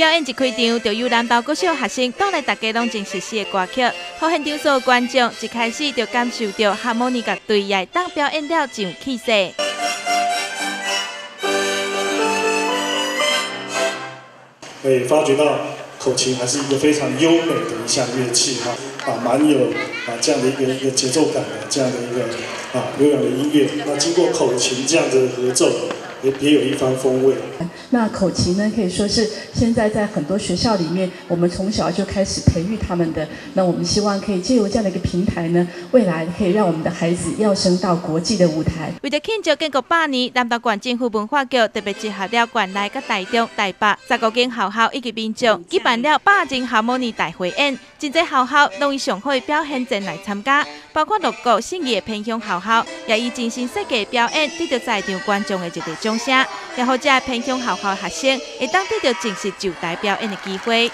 表演一开场，就有南岛国小学生带来大家拢真熟悉的歌曲，好现场所有观众一开始就感受到哈莫尼乐队也当表演了真气势。会发觉到口琴还是一个非常优美的一项乐器哈，啊，蛮有啊这样的一个一个节奏感的这样的一个啊优雅的音乐。那经过口琴这样的合奏。也别有一番风味。那口琴呢，可以说是现在在很多学校里面，我们从小就开始培育他们的。那我们希望可以借由这样的一个平台呢，未来可以让我们的孩子跃升到国际的舞台。为了庆祝建国百年，南投县政府文化局特别结合了县内、甲台中、台北十五间学校以及民众，举办了百人哈模拟大会演。真侪学校拢以上好表现前来参加，包括六个新义的偏乡学校，也以精心设计表演得到在场观众的一个掌声。也或者偏乡学校学生会当得到正式就代表演的机会。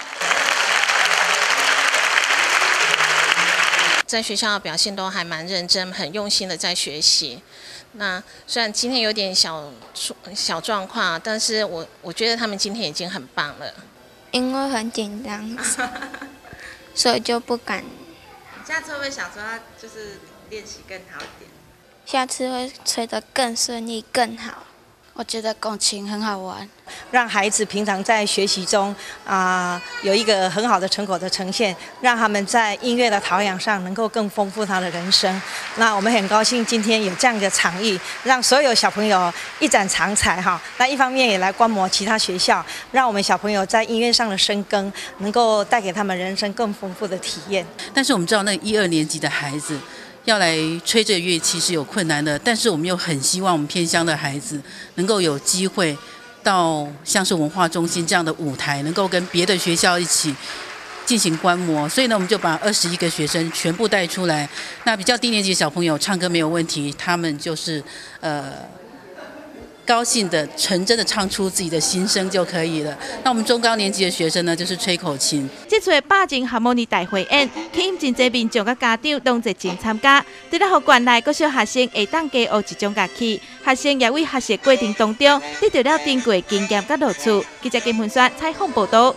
在学校的表现都还蛮认真、很用心的在学习。那虽然今天有点小小状况，但是我我觉得他们今天已经很棒了。因为很紧张。所以就不敢。下次会不会想说，就是练习更好一点？下次会吹得更顺利、更好。我觉得钢琴很好玩，让孩子平常在学习中啊有一个很好的成果的呈现，让他们在音乐的陶养上能够更丰富他的人生。那我们很高兴今天有这样的场域，让所有小朋友一展长才哈。那一方面也来观摩其他学校，让我们小朋友在音乐上的深耕，能够带给他们人生更丰富的体验。但是我们知道，那一二年级的孩子。要来吹这个乐器是有困难的，但是我们又很希望我们偏乡的孩子能够有机会到像是文化中心这样的舞台，能够跟别的学校一起进行观摩。所以呢，我们就把二十一个学生全部带出来。那比较低年级小朋友唱歌没有问题，他们就是呃。高兴的、纯真的唱出自己的心声就可以了。那我们中高年级的学生呢，就是吹口琴。这次的八景哈模拟大会演，吸引真济民众甲家长同齐前参加。除了和馆内各小学生会当加学一种乐器，学生也为学习过程当中得到了珍贵经验甲乐趣。记者金文山采访报道。